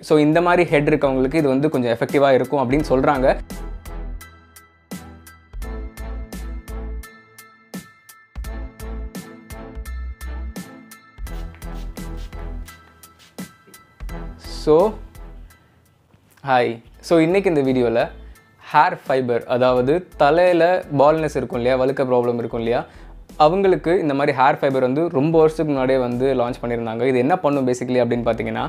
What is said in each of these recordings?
So இந்த மாதிரி head இருக்கவங்களுக்கு இது வந்து கொஞ்சம் எஃபெக்டிவாக இருக்கும் அப்படின்னு சொல்கிறாங்க ஸோ ஹாய் ஸோ இன்றைக்கி இந்த வீடியோவில் ஹேர் ஃபைபர் அதாவது தலையில் பால்னஸ் இருக்கும் இல்லையா வழுக்க ப்ராப்ளம் இருக்கும் இல்லையா அவங்களுக்கு இந்த மாதிரி ஹேர் ஃபைபர் வந்து ரொம்ப வருஷத்துக்கு முன்னாடியே வந்து லான்ச் பண்ணியிருந்தாங்க. இது என்ன பண்ணும் பேசிக்கலி அப்படின்னு பார்த்தீங்கன்னா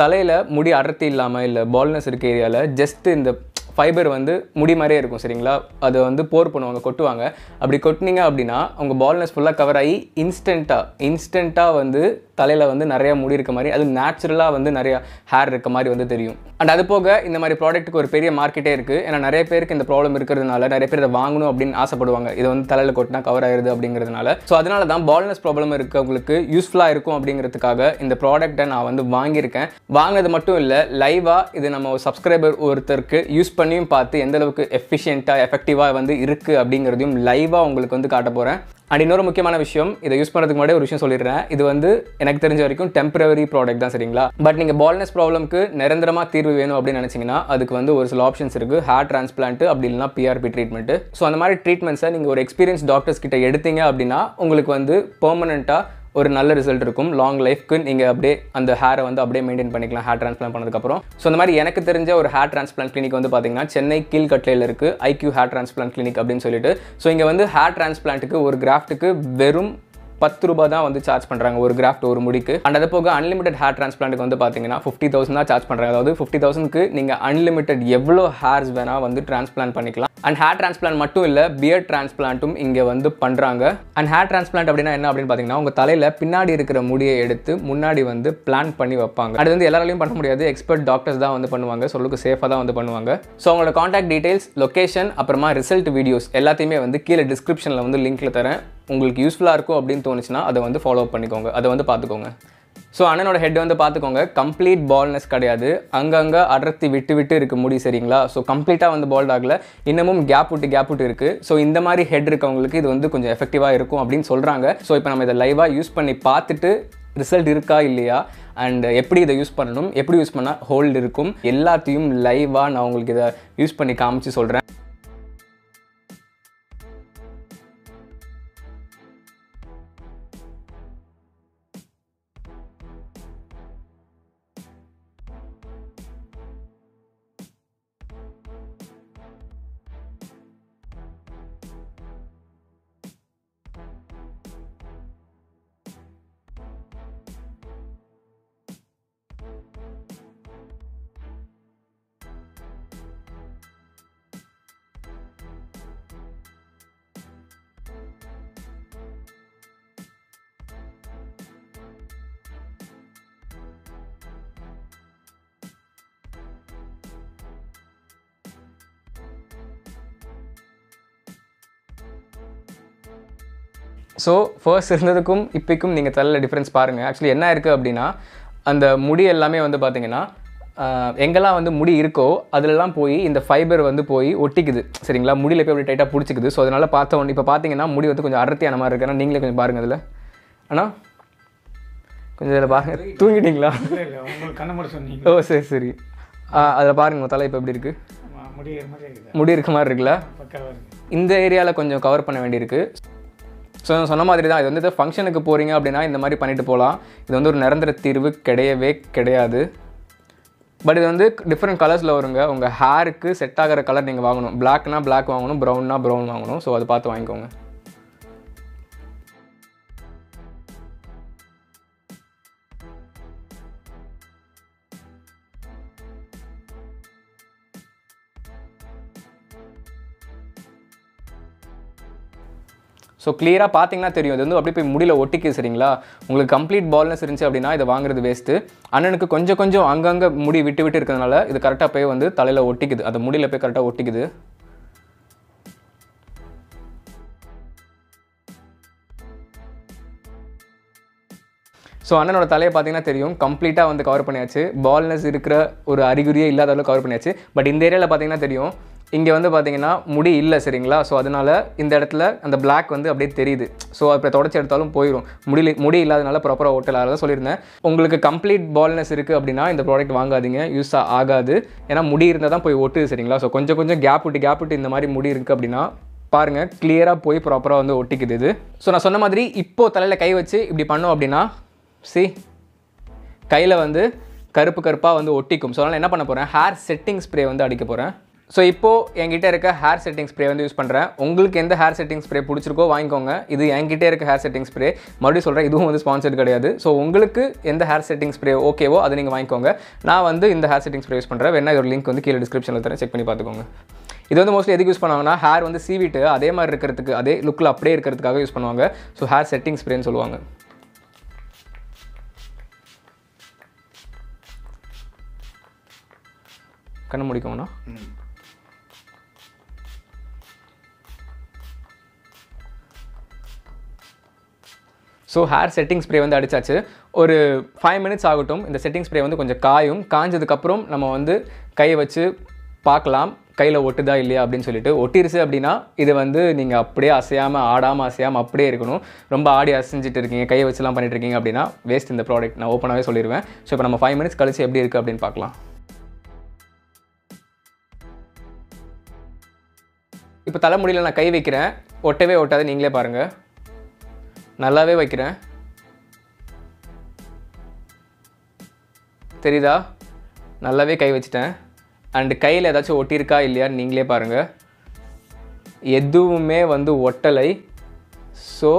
தலையில் முடி அடர்த்தி இல்லாமல் இல்லை பால்னஸ் இருக்க ஏரியாவில் ஜஸ்ட் இந்த ஃபைபர் வந்து முடி மாதிரியே இருக்கும் சரிங்களா? அதை வந்து போர் பண்ணுவாங்க கொட்டுவாங்க. அப்படி கொட்டினீங்க அப்படின்னா அவங்க பால்னஸ் ஃபுல்லாக கவர் ஆகி இன்ஸ்டண்ட்டாக இன்ஸ்டண்ட்டாக வந்து தலையில் வந்து நிறைய முடி இருக்க மாதிரி அது நேச்சுரலாக வந்து நிறைய ஹேர் இருக்க மாதிரி வந்து தெரியும். அண்ட் அது போக இந்த மாதிரி ப்ராடக்ட்டுக்கு ஒரு பெரிய மார்க்கெட்டே இருக்குது ஏன்னா நிறைய பேருக்கு இந்த ப்ராப்ளம் இருக்கிறதுனால நிறைய பேர் இதை வாங்கணும் அப்படின்னு ஆசைப்படுவாங்க. இதை வந்து தலையில் கொட்டினா கவர் ஆயிருது அப்படிங்கிறதுனால. ஸோ அதனால தான் பால்னஸ் ப்ராப்ளம் இருக்கவங்களுக்கு யூஸ்ஃபுல்லாக இருக்கும் அப்படிங்கிறதுக்காக இந்த ப்ராடக்ட்டை நான் வந்து வாங்கியிருக்கேன். வாங்கினது மட்டும் இல்லை லைவாக இது நம்ம சப்ஸ்கிரைபர் ஒருத்தருக்கு யூஸ் பண்ணியும் பார்த்து எந்த அளவுக்கு எஃபிஷியண்ட்டாக எஃபெக்டிவாக வந்து இருக்குது அப்படிங்கிறதையும் லைவாக உங்களுக்கு வந்து காட்ட போகிறேன் அண்ட் இன்னொரு முக்கியமான விஷயம் இதை யூஸ் பண்ணுறதுக்கு முன்னாடி ஒரு விஷயம் சொல்லிடுறேன். இது வந்து எனக்கு தெரிஞ்ச வரைக்கும் டெம்பரவரி ப்ராடக்ட் தான் சரிங்களா? பட் நீங்கள் பால்னஸ் ப்ராப்ளம்க்கு நிரந்தரமாக தீர்வு வேணும் அப்படின்னு நினச்சிங்கன்னா அதுக்கு வந்து ஒரு சில ஆப்ஷன்ஸ் இருக்குது ஹேர் டிரான்ஸ்பிளான்ட் அப்படி இல்லைனா பிஆர்பி ட்ரீட்மெண்ட்டு ஸோ அந்த மாதிரி ட்ரீட்மெண்ட்ஸை நீங்கள் ஒரு எக்ஸ்பீரியன்ஸ் டாக்டர்ஸ் கிட்ட எடுத்தீங்க அப்படின்னா உங்களுக்கு வந்து பெர்மனெண்ட்டாக ஒரு நல்ல ரிசல்ட் இருக்கும். லாங் லைஃப்க்கு நீங்கள் அப்படியே அந்த ஹேரை வந்து அப்படியே மெயின்டைன் பண்ணிக்கலாம். ஹேர் டிரான்ஸ்பிளான் பண்ணதுக்கப்புறம். ஸோ அந்த மாதிரி எனக்கு தெரிஞ்ச ஒரு ஹேர் டிரான்ஸ்பிளான் கிளினிக் வந்து பார்த்தீங்கன்னா சென்னை கீழ்கட்டையில் இருக்குது ஐக்யூ ஹேர் டிரான்ஸ்பிளான் கிளினிக் அப்படின்னு சொல்லிட்டு. ஸோ இங்கே வந்து ஹேர் டிரான்ஸ்பிளான்ட்டுக்கு ஒரு கிராஃப்ட்டுக்கு வெறும் பத்து ரூபாய் தான் வந்து சார்ஜ் பண்ணுறாங்க ஒரு கிராஃப்ட் ஒரு முடிக்கு. அண்ட் அது போக அன்லிமிட்டட் ஹேர் டிரான்ஸ்பிளான்ட்டுக்கு வந்து பார்த்தீங்கன்னா ஃபிஃப்டி தௌசண்ட் தான் சார்ஜ் பண்ணுறாங்க அதாவது ஃபிஃப்டி தௌசண்ட்க்கு நீங்கள் அன்லிமிட்டட் எவ்வளோ ஹேர்ஸ் வேணால் வந்து டிரான்ஸ்பிளான் பண்ணிக்கலாம். அண்ட் ஹேர் டிரான்ஸ்பிளான் மட்டும் இல்லை பியர்ட் டிரான்ஸ்பிளான்ட்டும் இங்கே வந்து பண்ணுறாங்க அண்ட் ஹேர் டிரான்ஸ்பிளான்ட் அப்படின்னா என்ன அப்படின்னு பார்த்தீங்கன்னா உங்கள் தலையில் பின்னாடி இருக்கிற முடியை எடுத்து முன்னாடி வந்து பிளான் பண்ணி வைப்பாங்க. அது வந்து எல்லாராலையும் பண்ண முடியாது. எக்ஸ்பர்ட் டாக்டர்ஸ் தான் வந்து பண்ணுவாங்க. சொல்லுக்கு சேஃபாக தான் வந்து பண்ணுவாங்க. ஸோ அவங்களோட காண்டாக்ட் டீடைல்ஸ் லொக்கேஷன் அப்புறமா ரிசல்ட் வீடியோஸ் எல்லாத்தையுமே வந்து கீழே டிஸ்கிரிப்ஷனில் வந்து லிங்க்கில் தரேன். உங்களுக்கு யூஸ்ஃபுல்லாக இருக்கும் அப்படின்னு தோணுச்சுன்னா அதை வந்து ஃபாலோ பண்ணிக்கோங்க. அதை வந்து பார்த்துக்கோங்க ஸோ அண்ணனோட ஹெட் வந்து பார்த்துக்கோங்க. கம்ப்ளீட் பால்னஸ் கிடையாது. அங்கங்கே அடர்த்தி விட்டு விட்டு இருக்குது முடி சரிங்களா? ஸோ கம்ப்ளீட்டாக வந்து பால்ட் ஆகலை. இன்னமும் கேப் விட்டு கேப் விட்டு இருக்குது ஸோ இந்த மாதிரி ஹெட் இருக்கவங்களுக்கு இது வந்து கொஞ்சம் எஃபெக்டிவாக இருக்கும் அப்படின்னு சொல்கிறாங்க ஸோ இப்போ நம்ம இதை லைவாக யூஸ் பண்ணி பார்த்துட்டு ரிசல்ட் இருக்கா இல்லையா? அண்ட் எப்படி இதை யூஸ் பண்ணணும்? எப்படி யூஸ் பண்ணால் ஹோல்டு இருக்கும்? எல்லாத்தையும் லைவாக நான் உங்களுக்கு இதை யூஸ் பண்ணி காமிச்சு சொல்கிறேன் ஸோ ஃபர்ஸ்ட் இருந்ததுக்கும் இப்போக்கும் நீங்கள் தலையில் டிஃப்ரென்ஸ் பாருங்கள் ஆக்சுவலி என்ன இருக்குது அப்படின்னா அந்த முடி எல்லாமே வந்து பார்த்தீங்கன்னா எங்கெல்லாம் வந்து முடி இருக்கோ அதிலெல்லாம் போய் இந்த ஃபைபர் வந்து போய் ஒட்டிக்குது. சரிங்களா? முடியில் போய் அப்படி டைட்டாக பிடிச்சிக்குது. ஸோ அதனால் பார்த்த உடனே இப்போ பார்த்தீங்கன்னா முடி வந்து கொஞ்சம் அடர்த்தியான மாதிரி இருக்கு ஆனால் நீங்களே கொஞ்சம் பாருங்கள் அதில். ஆனால் கொஞ்சம் இதில் பாருங்கள் தூங்கிட்டீங்களா? ஓ சரி சரி. அதில் பாருங்க உங்க தலை இப்போ எப்படி இருக்குது இருக்குது. முடி இருக்க மாதிரி இருக்குல்ல? இருக்குது இந்த ஏரியாவில் கொஞ்சம் கவர் பண்ண வேண்டியிருக்கு. ஸோ சொன்ன மாதிரி தான் இது வந்து ஃபங்க்ஷனுக்கு போகிறீங்க அப்படின்னா இந்த மாதிரி பண்ணிட்டு போகலாம் இது வந்து ஒரு நிரந்தர தீர்வு கிடையவே கிடையாது. பட் இது வந்து டிஃப்ரெண்ட் கலர்ஸில் வருங்க. உங்கள் ஹேருக்கு செட் ஆகிற கலர் நீங்கள் வாங்கணும். பிளாக்னா பிளாக் வாங்கணும் ப்ரௌன்னா ப்ரௌன் வாங்கணும். ஸோ அதை பார்த்து வாங்கிக்கோங்க. ஸோ கிளியராக பார்த்தீங்கன்னா தெரியும். இது வந்து அப்படியே போய் முடியல ஒட்டிக்கு சரிங்களா? உங்களுக்கு கம்ப்ளீட் பால்னஸ் இருந்துச்சு அப்படின்னா இதை வாங்குறது வேஸ்ட்டு அண்ணனுக்கு கொஞ்சம் கொஞ்சம் அங்கங்கே முடி விட்டு விட்டு இருக்கிறதுனால இது கரெக்டாக போய் வந்து தலையில் ஒட்டிக்குது. அந்த முடியில் போய் கரெக்டாக ஒட்டிக்குது. ஸோ அண்ணனோட தலையை பார்த்தீங்கன்னா தெரியும். கம்ப்ளீட்டாக வந்து கவர் பண்ணியாச்சு. பால்னஸ் இருக்கிற ஒரு அறிகுறியே இல்லாத அளவுக்கு கவர் பண்ணியாச்சு. பட் இந்த ஏரியாவில் பார்த்தீங்கன்னா தெரியும். இங்கே வந்து பார்த்தீங்கன்னா முடி இல்லை சரிங்களா? ஸோ அதனால் இந்த இடத்துல அந்த பிளாக் வந்து அப்படியே தெரியுது. ஸோ அப்போ தொடச்சி எடுத்தாலும் போயிடும் முடி முடி இல்லாதனால ப்ராப்பராக ஓட்டல. தான் சொல்லியிருந்தேன். உங்களுக்கு கம்ப்ளீட் பால்னஸ் இருக்குது அப்படின்னா இந்த ப்ராடக்ட் வாங்காதீங்க. யூஸ் ஆகாது. ஏன்னா முடி இருந்தால் தான் போய் ஒட்டுது சரிங்களா? ஸோ கொஞ்சம் கொஞ்சம் கேப் விட்டு கேப் விட்டு இந்த மாதிரி முடி இருக்குது அப்படின்னா பாருங்கள் கிளியராக போய் ப்ராப்பராக வந்து ஒட்டிக்குது இது. ஸோ நான் சொன்ன மாதிரி இப்போது தலையில் கை வச்சு இப்படி பண்ணோம் அப்படின்னா சி கையில் வந்து கருப்பு கருப்பாக வந்து ஒட்டிக்கும். ஸோ அதனால் என்ன பண்ண போகிறேன் ஹேர் செட்டிங் ஸ்ப்ரே வந்து அடிக்க போகிறேன் ஸோ இப்போது என்கிட்ட இருக்க ஹேர் செட்டிங் ஸ்ப்ரே வந்து யூஸ் பண்ணுறேன் உங்களுக்கு எந்த ஹேர் செட்டிங் ஸ்ப்ரே பிடிச்சிருக்கோ வாங்கிக்கோங்க. இது என்கிட்ட இருக்க ஹேர் செட்டிங் ஸ்ப்ரே மறுபடியும் சொல்கிறேன் இதுவும் வந்து ஸ்பான்சர்ட் கிடையாது. ஸோ உங்களுக்கு எந்த ஹேர் செட்டிங் ஸ்ப்ரே ஓகேவோ அதை நீங்கள் வாங்கிக்கோங்க. நான் வந்து இந்த ஹேர் செட்டிங் ஸ்ப்ரே யூஸ் பண்ணுறேன் வேணா ஒரு லிங்க் வந்து கீழே டிஸ்கிரிப்ஷனில் தரேன். செக் பண்ணி பார்த்துக்கோங்க. இது வந்து மோஸ்ட்லி எதுக்கு யூஸ் பண்ணுவாங்கன்னா ஹேர் வந்து சீவிட்டு அதே மாதிரி இருக்கிறதுக்கு அதே லுக்கில் அப்படியே இருக்கிறதுக்காக யூஸ் பண்ணுவாங்க. ஸோ ஹேர் செட்டிங் ஸ்ப்ரேன்னு சொல்லுவாங்க. கண்ணு முடிக்கோங்கண்ணா. ஸோ ஹேர் செட்டிங் ஸ்ப்ரே வந்து அடிச்சாச்சு. ஒரு ஃபைவ் மினிட்ஸ் ஆகட்டும் இந்த செட்டிங் ஸ்ப்ரே வந்து கொஞ்சம் காயும். காஞ்சதுக்கப்புறம் நம்ம வந்து கையை வச்சு பார்க்கலாம். கையில் ஒட்டுதா இல்லையா அப்படின்னு சொல்லிட்டு. ஒட்டிருச்சு அப்படின்னா இது வந்து நீங்கள் அப்படியே அசையாமல் ஆடாமல் அசையாமல் அப்படியே இருக்கணும். ரொம்ப ஆடி அசைஞ்சிட்டு இருக்கீங்க கையை வச்சுலாம் பண்ணிட்டு இருக்கீங்க அப்படின்னா வேஸ்ட் இந்த ப்ராடக்ட் நான் ஓப்பனாகவே சொல்லிடுவேன் ஸோ இப்போ நம்ம ஃபைவ் மினிட்ஸ் கழிச்சு எப்படி இருக்குது அப்படின்னு பார்க்கலாம். இப்போ தலைமுடியில் நான் கை வைக்கிறேன். ஒட்டவே ஒட்டாது நீங்களே பாருங்கள் நல்லாவே வைக்கிறேன். தெரியுதா? நல்லாவே கை வச்சிட்டேன். அண்டு கையில் ஏதாச்சும் ஒட்டியிருக்கா இல்லையான்னு நீங்களே பாருங்கள் எதுவுமே வந்து ஒட்டலை. ஸோ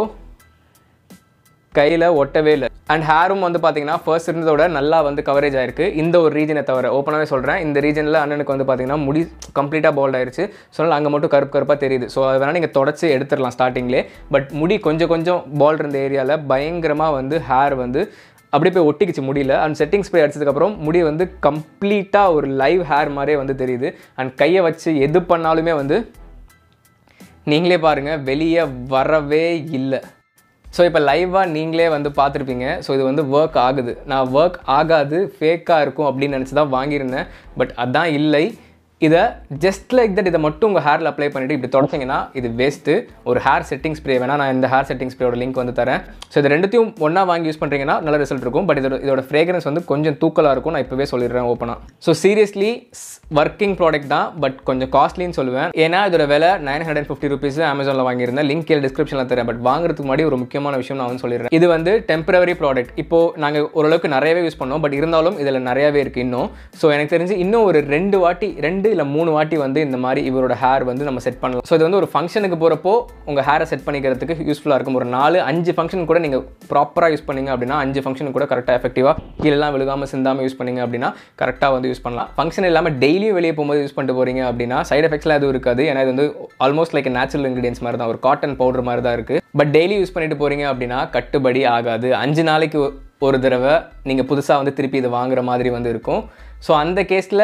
கையில் ஒட்டவே இல்லை. அண்ட் ஹேரும் வந்து பார்த்தீங்கன்னா ஃபர்ஸ்ட் இருந்ததோட நல்லா வந்து கவரேஜ் ஆயிருக்கு. இந்த ஒரு ரீஜனை தவிர ஓப்பனாகவே சொல்கிறேன் இந்த ரீஜனில் அண்ணனுக்கு வந்து பார்த்தீங்கன்னா முடி கம்ப்ளீட்டாக போல்ட் ஆயிருச்சு. ஸோ அதனால் அங்கே மட்டும் கருப்பு கருப்பாக தெரியுது. ஸோ அதை வேணால் நீங்கள் தொடச்சி எடுத்துடலாம் ஸ்டார்டிங்லே பட் முடி கொஞ்சம் கொஞ்சம் பால் இருந்த ஏரியாவில் பயங்கரமாக வந்து ஹேர் வந்து அப்படியே போய் ஒட்டிக்கிச்சு முடியல. அண்ட் செட்டிங் ஸ்ப்ரே அடிச்சதுக்கப்புறம் முடி வந்து கம்ப்ளீட்டாக ஒரு லைவ் ஹேர் மாதிரியே வந்து தெரியுது. அண்ட் கையை வச்சு எது பண்ணாலுமே வந்து நீங்களே பாருங்கள் வெளியே வரவே இல்லை. ஸோ இப்போ லைவாக நீங்களே வந்து பார்த்துருப்பீங்க. ஸோ இது வந்து ஒர்க் ஆகுது. நான் ஒர்க் ஆகாது ஃபேக்காக இருக்கும் அப்படின்னு நினச்சி தான் வாங்கியிருந்தேன். பட் அதான் இல்லை. இதை ஜஸ்ட் லைக் தட் இதை மட்டும் உங்கள் ஹேரில் அப்ளை பண்ணிவிட்டு இப்படி தொடச்சிங்கன்னா இது வேஸ்ட்டு ஒரு ஹேர் செட்டிங் ஸ்ப்ரே வேணால் நான் இந்த ஹேர் செட்டிங் ஸ்ப்ரேயோட லிங்க் வந்து தரேன். ஸோ இது ரெண்டுத்தையும் ஒன்றா வாங்கி யூஸ் பண்ணுறீங்கன்னா நல்ல ரிசல்ட் இருக்கும். பட் இதோட இதோட ஃப்ரேக்ரன்ஸ் வந்து கொஞ்சம் தூக்கலாக இருக்கும். நான் இப்போவே சொல்லிடுறேன் ஓப்பனாக ஸோ சீரியஸ்லி ஒர்க்கிங் ப்ராடக்ட் தான். பட் கொஞ்சம் காஸ்ட்லின்னு சொல்லுவேன். ஏன்னா இதோட விலை நைன் ஹண்ட்ரட் ஃபிஃப்டி ருபீஸ் அமேசானில் வாங்கியிருந்தேன். லிங்க் கீழே டிஸ்கிரிப்ஷனில் தரேன். பட் வாங்குறதுக்கு முன்னாடி ஒரு முக்கியமான விஷயம் நான் வந்து சொல்லிடுறேன். இது வந்து டெம்பரவரி ப்ராடக்ட் இப்போ நாங்கள் ஓரளவுக்கு நிறையவே யூஸ் பண்ணோம். பட் இருந்தாலும் இதில் நிறையவே இருக்குது இன்னும். ஸோ எனக்கு தெரிஞ்சு இன்னும் ஒரு ரெண்டு வாட்டி ரெண்டு இல்லை மூணு வாட்டி வந்து இந்த மாதிரி இவரோட ஹேர் வந்து நம்ம செட் பண்ணலாம். ஸோ இது வந்து ஒரு ஃபங்க்ஷனுக்கு போகிறப்போ உங்கள் ஹேரை செட் பண்ணிக்கிறதுக்கு யூஸ்ஃபுல்லாக இருக்கும். ஒரு நாலு அஞ்சு ஃபங்க்ஷன் கூட நீங்கள் ப்ராப்பராக யூஸ் பண்ணீங்க அப்படின்னா அஞ்சு ஃபங்க்ஷன் கூட கரெக்டாக எஃபெக்டிவாக கீழெல்லாம் விழுகாமல் சிந்தாமல் யூஸ் பண்ணிங்க அப்படின்னா கரெக்டாக வந்து யூஸ் பண்ணலாம். ஃபங்க்ஷன் இல்லாமல் டெய்லியும் வெளியே போகும்போது யூஸ் பண்ணிட்டு போகிறீங்க அப்படின்னா சைடு எஃபெக்ட்ஸ்லாம் எதுவும் இருக்காது. ஏன்னா இது வந்து ஆல்மோஸ்ட் லைக் நேச்சுரல் இன்க்ரீடியன்ஸ் மாதிரி தான் ஒரு காட்டன் பவுடர் மாதிரி தான் இருக்குது பட் டெய்லி யூஸ் பண்ணிட்டு போகிறீங்க அப்படின்னா கட்டுப்படி ஆகாது. அஞ்சு நாளைக்கு ஒரு தடவை நீங்கள் புதுசாக வந்து திருப்பி இதை வாங்குற மாதிரி வந்து இருக்கும். ஸோ அந்த கேஸில்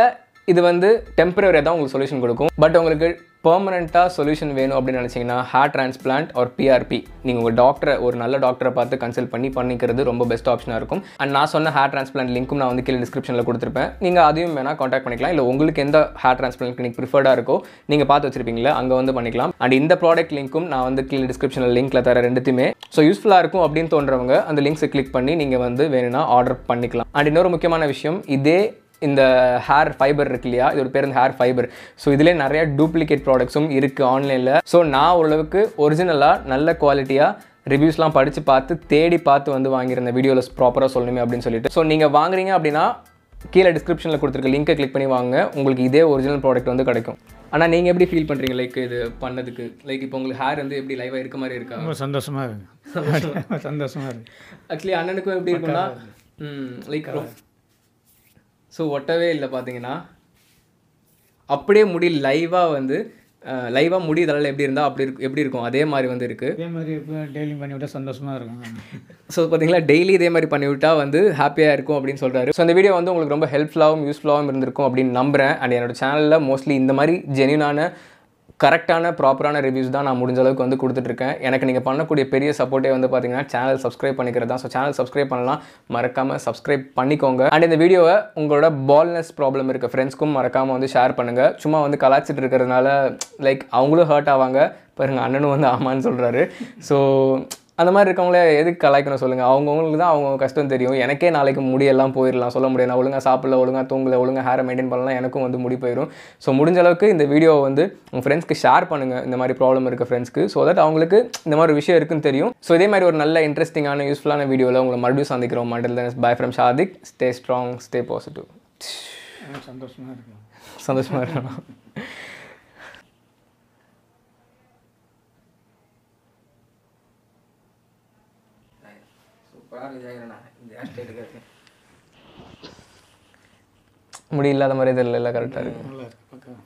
இது வந்து டெம்பரரியாக தான் உங்களுக்கு சொல்யூஷன் கொடுக்கும். பட் உங்களுக்கு பெர்மனெண்ட்டாக சொல்யூஷன் வேணும் அப்படின்னு நினச்சிங்கன்னா ஹேர் டிரான்ஸ்பிளான்ட் ஒரு பிஆர்பி நீங்கள் உங்கள் டாக்டரை ஒரு நல்ல டாக்டரை பார்த்து கன்சல்ட் பண்ணி பண்ணிக்கிறது ரொம்ப பெஸ்ட் ஆப்ஷனாக இருக்கும். அண்ட் நான் சொன்ன ஹேர் டிரான்ஸ்பிளான்ட் லிங்க்கும் நான் வந்து கீழே டிஸ்கிரிப்ஷனில் கொடுத்துருப்பேன். நீங்கள் அதையும் வேணால் காண்டாக்ட் பண்ணிக்கலாம். இல்லை உங்களுக்கு எந்த ஹேர் டிரான்ஸ்பிளான்ட் கிளினிக் ப்ரிஃபர்டாக இருக்கோ நீங்கள் பார்த்து வச்சிருப்பீங்களா அங்கே வந்து பண்ணிக்கலாம். அண்ட் இந்த ப்ராடக்ட் லிங்க்கும் நான் வந்து கீழே டிஸ்கிரிப்ஷனில் லிங்க்கில் தர ரெண்டுத்தையுமே. ஸோ யூஸ்ஃபுல்லாக இருக்கும் அப்படின்னு தோன்றவங்க அந்த லிங்க்ஸை கிளிக் பண்ணி நீங்கள் வந்து வேணும்னா ஆர்டர் பண்ணிக்கலாம். அண்ட் இன்னொரு முக்கியமான விஷயம் இதே இந்த ஹேர் ஃபைபர் இருக்கு இல்லையா? இதோட பேர் வந்து ஹேர் ஃபைபர் ஸோ இதிலே நிறைய டூப்ளிகேட் ப்ராடக்ட்ஸும் இருக்குது ஆன்லைனில் ஸோ நான் ஓரளவுக்கு ஒரிஜினலாக நல்ல குவாலிட்டியாக ரிவ்யூஸ்லாம் படித்து பார்த்து தேடி பார்த்து வந்து வாங்கியிருந்த வீடியோவில் ப்ராப்பராக சொல்லணுமே அப்படின்னு சொல்லிட்டு. ஸோ நீங்கள் வாங்குறீங்க அப்படின்னா கீழே டிஸ்கிரிப்ஷனில் கொடுத்துருக்க லிங்கை கிளிக் பண்ணி வாங்க உங்களுக்கு இதே ஒரிஜினல் ப்ராடக்ட் வந்து கிடைக்கும். ஆனால் நீங்கள் எப்படி ஃபீல் பண்ணுறீங்க லைக் இது பண்ணதுக்கு. லைக் இப்போ உங்களுக்கு ஹேர் வந்து எப்படி லைவாக இருக்க மாதிரி இருக்கா? ரொம்ப சந்தோஷமாக இருக்கு. சந்தோஷமாக இருக்கு. ஆக்சுவலி அண்ணனுக்கும் எப்படி இருக்குன்னா லைக் ஸோ ஒட்டவே இல்லை பார்த்தீங்கன்னா அப்படியே முடி லைவாக வந்து லைவாக முடி தலையில் எப்படி இருந்தால் அப்படி இருக்கு எப்படி இருக்கும்? அதே மாதிரி வந்து இருக்குது இதே மாதிரி இப்போ டெய்லியும் பண்ணி விட்டால் சந்தோஷமாக இருக்கும். ஸோ பார்த்தீங்களா டெய்லி இதே மாதிரி பண்ணி விட்டா வந்து ஹாப்பியாக இருக்கும் அப்படின்னு சொல்கிறாரு ஸோ இந்த வீடியோ வந்து உங்களுக்கு ரொம்ப ஹெல்ப்ஃபுல்லாகவும் யூஸ்ஃபுல்லாகவும் இருந்திருக்கும் அப்படின்னு நம்புறேன். அண்ட் என்னோட சேனலில் மோஸ்ட்லி இந்த மாதிரி ஜென்யூனான கரெக்டான ப்ராப்பரான ரிவ்யூஸ் தான் நான் முடிஞ்ச அளவுக்கு வந்து கொடுத்துட்ருக்கேன். எனக்கு நீங்கள் பண்ணக்கூடிய பெரிய சப்போர்ட்டே வந்து பார்த்தீங்கன்னா சேனல் சப்ஸ்கிரைப் பண்ணிக்கிறது தான். ஸோ சேனல் சப்ஸ்கிரைப் பண்ணலாம். மறக்காமல் சப்ஸ்கிரைப் பண்ணிக்கோங்க. அண்ட் இந்த வீடியோவை உங்களோட பால்னஸ் ப்ராப்ளம் இருக்க. ஃப்ரெண்ட்ஸ்க்கும் மறக்காமல் வந்து ஷேர் பண்ணுங்கள் சும்மா வந்து கலாச்சிட்டு இருக்கிறதுனால லைக் அவங்களும் ஹர்ட் ஆவாங்க. பாருங்கள் அண்ணனும் வந்து ஆமான்னு சொல்கிறாரு ஸோ அந்த மாதிரி இருக்கவங்களே எதுக்கு கலாய்க்கணும் சொல்லுங்கள் அவங்கவுங்களுக்கு தான் அவங்க கஷ்டம் தெரியும். எனக்கே நாளைக்கு முடியெல்லாம் போயிடலாம் சொல்ல முடியாது. நான் ஒழுங்காக சாப்பிடல ஒழுங்காக தூங்கல ஒழுங்காக ஹேரை மெயின்டைன் பண்ணலாம் எனக்கும் வந்து முடி போயிடும் ஸோ முடிஞ்ச அளவுக்கு இந்த வீடியோவை வந்து உங்கள் ஃப்ரெண்ட்ஸ்க்கு ஷேர் பண்ணுங்கள் இந்த மாதிரி ப்ராப்ளம் இருக்க ஃப்ரெண்ட்ஸ்க்கு ஸோ தட் அவங்களுக்கு இந்த மாதிரி விஷயம் இருக்குன்னு தெரியும். ஸோ இதே மாதிரி ஒரு நல்ல இன்ட்ரெஸ்டிங்கான யூஸ்ஃபுல்லான வீடியோவில் உங்களை மறுபடியும் சந்திக்கிறோம். Mandal bye from Shadiq stay strong stay positive சந்தோஷமாக இருக்கு. சந்தோஷமாக இருக்கணும் முடி இல்லாத மாதிரி தெரியல கரெக்டாக இருக்கு. நல்லா இருக்கு பக்கம்